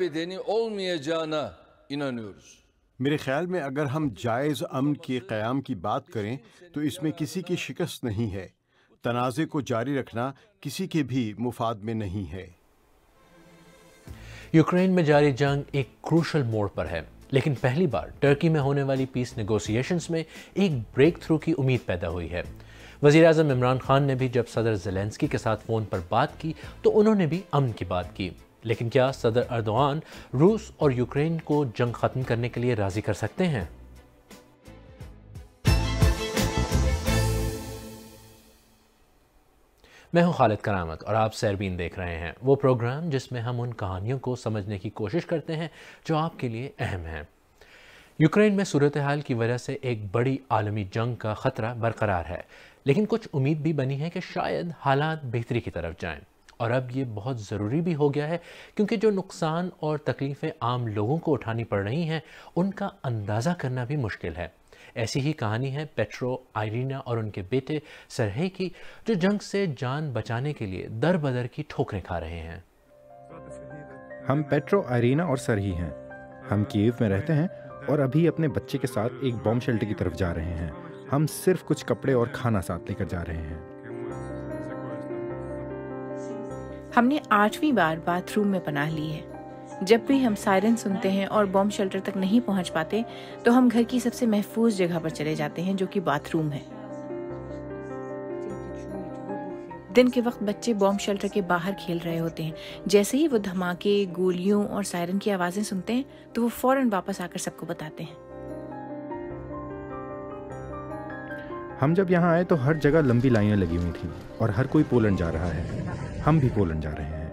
bedeni olmayacağına inanıyoruz. میرے خیال میں اگر ہم جائز امن کے قیام کی بات کریں تو اس میں کسی کی شکست نہیں ہے۔ تنازع کو جاری رکھنا کسی کے بھی مفاد میں نہیں ہے۔ یوکرین میں جاری جنگ ایک کروشل موڑ پر ہے لیکن پہلی بار ٹرکی میں ہونے والی پیس نیگوسیشنز میں ایک بریک تھرو کی امید پیدا ہوئی ہے۔ وزیر اعظم عمران خان نے بھی جب صدر زیلنسکی کے ساتھ فون پر بات کی تو انہوں نے بھی امن کی بات کی۔ لیکن کیا صدر اردوان روس اور یوکرین کو جنگ ختم کرنے کے لیے راضی کر سکتے ہیں؟ میں ہوں خالد کرامت اور آپ سیربین دیکھ رہے ہیں۔ وہ پروگرام جس میں ہم ان کہانیوں کو سمجھنے کی کوشش کرتے ہیں جو آپ کے لیے اہم ہیں۔ یوکرین میں صورتحال کی وجہ سے ایک بڑی عالمی جنگ کا خطرہ برقرار ہے، لیکن کچھ امید بھی بنی ہے کہ شاید حالات بہتری کی طرف جائیں۔ اور اب یہ بہت ضروری بھی ہو گیا ہے کیونکہ جو نقصان اور تکلیفیں عام لوگوں کو اٹھانی پڑ رہی ہیں، ان کا اندازہ کرنا بھی مشکل ہے۔ ایسی ہی کہانی ہے پیٹرو آئرینا اور ان کے بیٹے سرہے کی، جو جنگ سے جان بچانے کے لیے در بدر کی ٹھوکریں کھا رہے ہیں۔ ہم پیٹرو آئرینا اور سرہی ہیں۔ ہم کیو میں رہتے ہیں اور ابھی اپنے بچے کے ساتھ ایک بوم شیلٹر کی طرف جا رہے ہیں۔ ہم صرف کچھ کپڑے اور کھانا ساتھ لے کر جا رہے ہیں۔ ہم نے آٹھویں بار باتھ روم میں پناہ لی ہے۔ جب بھی ہم سائرن سنتے ہیں اور بوم شیلٹر تک نہیں پہنچ پاتے، تو ہم گھر کی سب سے محفوظ جگہ پر چلے جاتے ہیں جو کہ باتھ روم ہے۔ دن کے وقت بچے بوم شیلٹر کے باہر کھیل رہے ہوتے ہیں۔ جیسے ہی وہ دھماکے، گولیوں اور سائرن کی آوازیں سنتے ہیں، تو وہ فوراً واپس آ کر سب کو بتاتے ہیں۔ ہم جب یہاں آئے تو ہر جگہ لمبی لائنیں لگی ہوئی تھیں اور ہر کوئی پولنڈ جا رہا ہے۔ ہم بھی پولنڈ جا رہے ہیں۔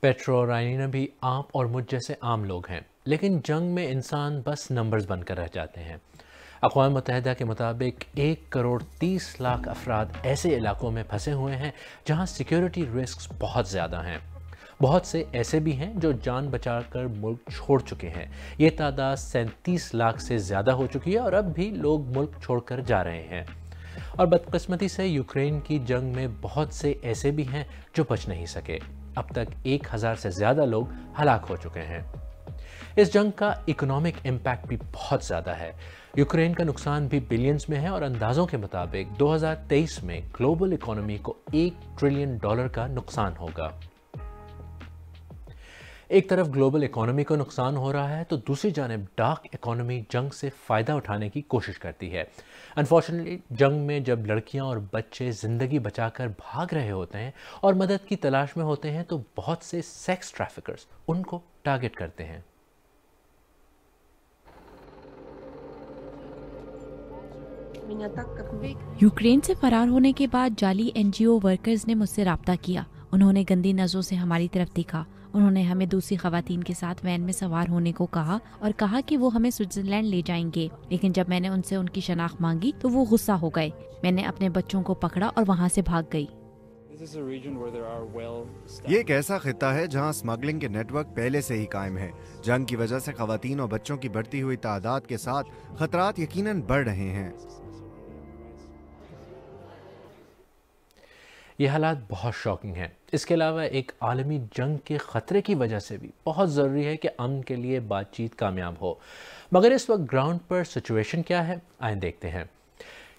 پیٹرو رائنینا بھی آپ اور مجھ جیسے عام لوگ ہیں، لیکن جنگ میں انسان بس نمبرز بن کر رہ جاتے ہیں۔ اقوام متحدہ کے مطابق ایک کروڑ تیس لاکھ افراد ایسے علاقوں میں پھنسے ہوئے ہیں جہاں سیکیورٹی رسکس بہت زیادہ ہیں۔ بہت سے ایسے بھی ہیں جو جان بچا کر ملک چھوڑ چکے ہیں۔ یہ تعداد سینتیس لاکھ سے زیادہ ہو چکی ہے اور اب بھی لوگ ملک چھوڑ کر جا رہے ہیں۔ اور بدقسمتی سے یوکرین کی جنگ میں بہت سے ایسے بھی ہیں جو بچ نہیں سکے۔ اب تک ایک ہزار سے زیادہ لوگ ہلاک ہو چکے ہیں۔ اس جنگ کا اکنامک امپیکٹ بھی بہت زیادہ ہے۔ یوکرین کا نقصان بھی بلینز میں ہے اور اندازوں کے مطابق دو ہزار تیئیس میں گلوبل اکانومی کو ایک ٹریلین ڈالر کا نقصان ہوگا۔ ایک طرف گلوبل اکانومی کو نقصان ہو رہا ہے تو دوسری جانب ڈارک اکانومی جنگ سے فائدہ اٹھانے کی کوشش کرتی ہے۔ انفارچونیٹلی جنگ میں جب لڑکیاں اور بچے زندگی بچا کر بھاگ رہے ہوتے ہیں اور مدد کی تلاش میں ہوتے ہیں تو بہت سے سیکس ٹریفکرز ان کو ٹارگٹ کرتے ہیں۔ یوکرین سے فرار ہونے کے بعد جعلی این جی او ورکرز نے مجھ سے رابطہ کیا۔ انہوں نے گندی نظروں سے ہماری طرف دیکھا۔ انہوں نے ہمیں دوسری خواتین کے ساتھ وین میں سوار ہونے کو کہا اور کہا کہ وہ ہمیں سوئٹزرلینڈ لے جائیں گے۔ لیکن جب میں نے ان سے ان کی شناخت مانگی تو وہ غصہ ہو گئے۔ میں نے اپنے بچوں کو پکڑا اور وہاں سے بھاگ گئی۔ یہ ایک ایسا خطہ ہے جہاں اسمگلنگ کے نیٹ ورک پہلے سے ہی قائم ہے۔ جنگ کی وجہ سے خواتین اور بچوں کی بڑھتی ہوئی تعداد کے ساتھ خطرات یقیناً بڑھ رہے ہیں۔ یہ حالات بہت شاکنگ ہیں۔ اس کے علاوہ ایک عالمی جنگ کے خطرے کی وجہ سے بھی بہت ضروری ہے کہ امن کے لیے بات چیت کامیاب ہو۔ مگر اس وقت گراؤنڈ پر سچویشن کیا ہے؟ آئیں دیکھتے ہیں۔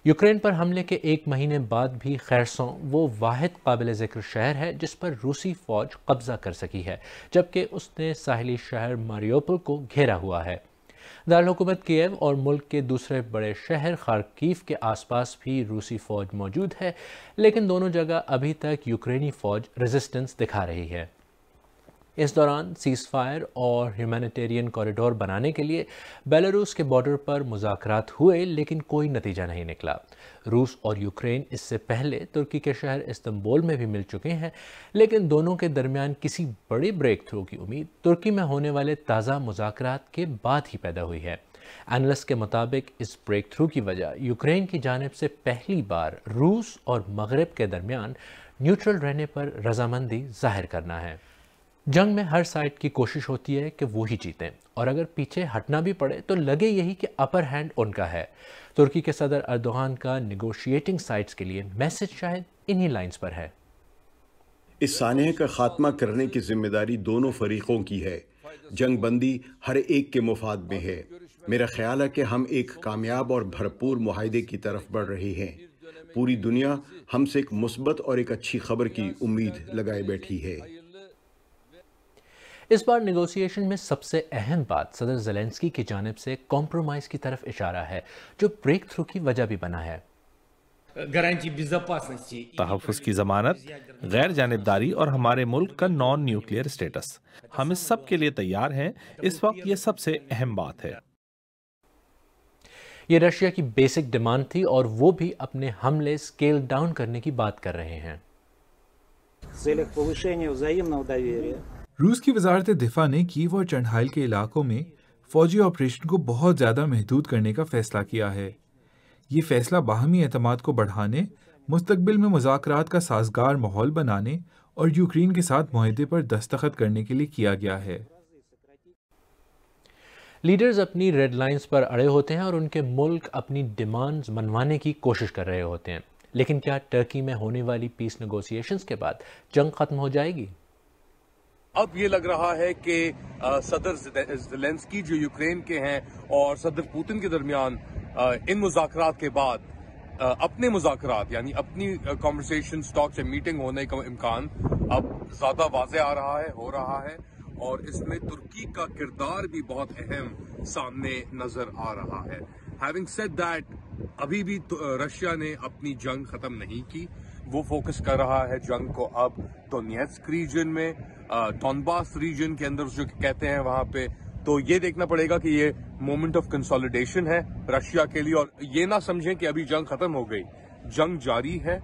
یوکرین پر حملے کے ایک مہینے بعد بھی خیرسوں وہ واحد قابل ذکر شہر ہے جس پر روسی فوج قبضہ کر سکی ہے، جبکہ اس نے ساحلی شہر ماریوپل کو گھیرا ہوا ہے۔ دارالحکومت کیو اور ملک کے دوسرے بڑے شہر خارکیف کے آس پاس بھی روسی فوج موجود ہے، لیکن دونوں جگہ ابھی تک یوکرینی فوج ریزسٹنس دکھا رہی ہے۔ اس دوران سیز فائر اور ہیومینیٹیرین کوریڈور بنانے کے لیے بیلاروس کے بارڈر پر مذاکرات ہوئے، لیکن کوئی نتیجہ نہیں نکلا۔ روس اور یوکرین اس سے پہلے ترکی کے شہر استنبول میں بھی مل چکے ہیں، لیکن دونوں کے درمیان کسی بڑی بریک تھرو کی امید ترکی میں ہونے والے تازہ مذاکرات کے بعد ہی پیدا ہوئی ہے۔ اینلس کے مطابق اس بریک تھرو کی وجہ یوکرین کی جانب سے پہلی بار روس اور مغرب کے درمیان نیوٹرل رہنے پر رضامندی ظاہر کرنا ہے۔ جنگ میں ہر سائٹ کی کوشش ہوتی ہے کہ وہی جیتیں۔ اور اگر پیچھے ہٹنا بھی پڑے تو لگے یہی کہ اپر ہینڈ ان کا ہے۔ ترکی کے صدر اردوغان کا نیگوشیٹنگ سائٹس کے لیے میسج شاید انہی لائنز پر ہے۔ اس سانحے کا خاتمہ کرنے کی ذمہ داری دونوں فریقوں کی ہے۔ جنگ بندی ہر ایک کے مفاد میں ہے۔ میرا خیال ہے کہ ہم ایک کامیاب اور بھرپور معاہدے کی طرف بڑھ رہے ہیں۔ پوری دنیا ہم سے ایک مثبت اور ایک اچھی خبر کی امید لگائے بیٹھی ہے۔ اس بار نیگوسیشن میں سب سے اہم بات صدر زلینسکی کی جانب سے کمپرومائز کی طرف اشارہ ہے جو بریک تھرو کی وجہ بھی بنا ہے۔ تحفظ کی ضمانت غیر جانبداری اور ہمارے ملک کا نان نیوکلیئر سٹیٹس ہم اس سب کے لیے تیار ہیں اس وقت یہ سب سے اہم بات ہے۔ یہ رشیا کی بیسک ڈیمانڈ تھی اور وہ بھی اپنے حملے سکیل ڈاؤن کرنے کی بات کر رہے ہیں۔ روس کی وزارت دفاع نے کیو اور چنڈھائل کے علاقوں میں فوجی آپریشن کو بہت زیادہ محدود کرنے کا فیصلہ کیا ہے۔ یہ فیصلہ باہمی اعتماد کو بڑھانے، مستقبل میں مذاکرات کا سازگار ماحول بنانے اور یوکرین کے ساتھ معاہدے پر دستخط کرنے کے لیے کیا گیا ہے۔ لیڈرز اپنی ریڈ لائنز پر اڑے ہوتے ہیں اور ان کے ملک اپنی ڈیمانڈز منوانے کی کوشش کر رہے ہوتے ہیں۔ لیکن کیا ٹرکی میں ہونے والی پیس نیگوسیشنز کے بعد جنگ ختم ہو جائے گی؟ اب یہ لگ رہا ہے کہ صدر زلینسکی جو یوکرین کے ہیں اور صدر پوتن کے درمیان ان مذاکرات کے بعد اپنے مذاکرات یعنی اپنی کانورسیشن سٹاک سے میٹنگ ہونے کا امکان اب زیادہ واضح آ رہا ہے، ہو رہا ہے اور اس میں ترکی کا کردار بھی بہت اہم سامنے نظر آ رہا ہے۔ ہیونگ سیڈ دیٹ ابھی بھی رشیا نے اپنی جنگ ختم نہیں کی۔ وہ فوکس کر رہا ہے جنگ کو. اب نیسک ریجن میں ٹونباس ریجن کے اندر جو کہتے ہیں وہاں پہ، تو یہ دیکھنا پڑے گا کہ یہ مومنٹ آف کنسالیڈیشن ہے رشیا کے لیے. اور یہ نہ سمجھیں کہ ابھی جنگ ختم ہو گئی. جنگ جاری ہے.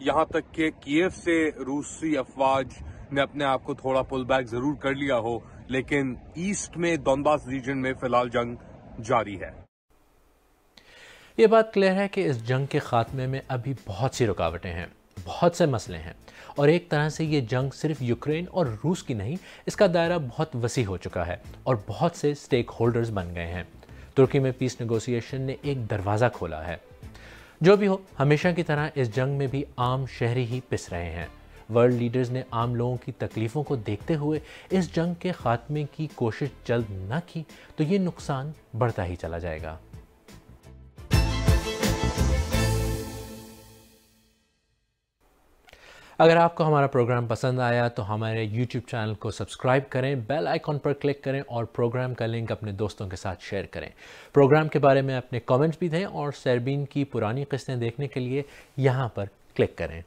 یہاں تک کہ کیف سے روسی افواج نے اپنے آپ کو تھوڑا پل بیک ضرور کر لیا ہو، لیکن ایسٹ میں، دونباس ریجن میں فی الحال جنگ جاری ہے. یہ بات کلیئر ہے کہ اس جنگ کے خاتمے میں ابھی بہت سی رکاوٹیں ہیں۔ بہت سے مسئلے ہیں۔ اور ایک طرح سے یہ جنگ صرف یوکرین اور روس کی نہیں، اس کا دائرہ بہت وسیع ہو چکا ہے اور بہت سے سٹیک ہولڈرز بن گئے ہیں۔ ترکی میں پیس نیگوسیشن نے ایک دروازہ کھولا ہے۔ جو بھی ہو، ہمیشہ کی طرح اس جنگ میں بھی عام شہری ہی پس رہے ہیں۔ ورلڈ لیڈرز نے عام لوگوں کی تکلیفوں کو دیکھتے ہوئے اس جنگ کے خاتمے کی کوشش جلد نہ کی تو یہ نقصان بڑھتا ہی چلا جائے گا۔ اگر آپ کو ہمارا پروگرام پسند آیا تو ہمارے یوٹیوب چینل کو سبسکرائب کریں، بیل آئیکن پر کلک کریں اور پروگرام کا لنک اپنے دوستوں کے ساتھ شیئر کریں۔ پروگرام کے بارے میں اپنے کامنٹس بھی دیں اور سیربین کی پرانی قسطیں دیکھنے کے لیے یہاں پر کلک کریں۔